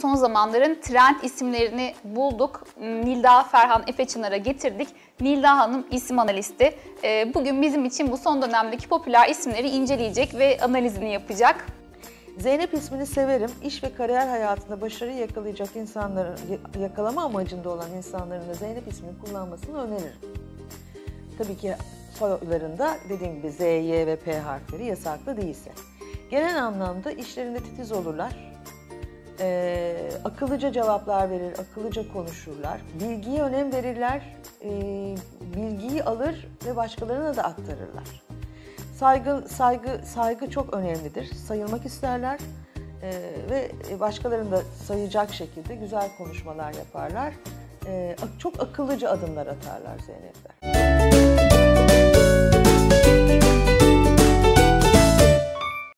son zamanların trend isimlerini bulduk. Nilda Ferhan Efeçınar'a getirdik. Nilda Hanım isim analisti. Ee, Bugün bizim için bu son dönemdeki popüler isimleri inceleyecek ve analizini yapacak. Zeynep ismini severim. İş ve kariyer hayatında başarı yakalayacak insanların, yakalama amacında olan insanların da Zeynep ismini kullanmasını öneririm. Tabii ki sorularında dediğim gibi Z, Y ve P harfleri yasaklı değilse. Genel anlamda işlerinde titiz olurlar. Ee, akıllıca cevaplar verir, akıllıca konuşurlar. Bilgiye önem verirler, ee, bilgiyi alır ve başkalarına da aktarırlar. Saygı, saygı, saygı çok önemlidir. Sayılmak isterler ee, ve başkalarını da sayacak şekilde güzel konuşmalar yaparlar. Ak- çok akıllıca adımlar atarlar Zeynepler.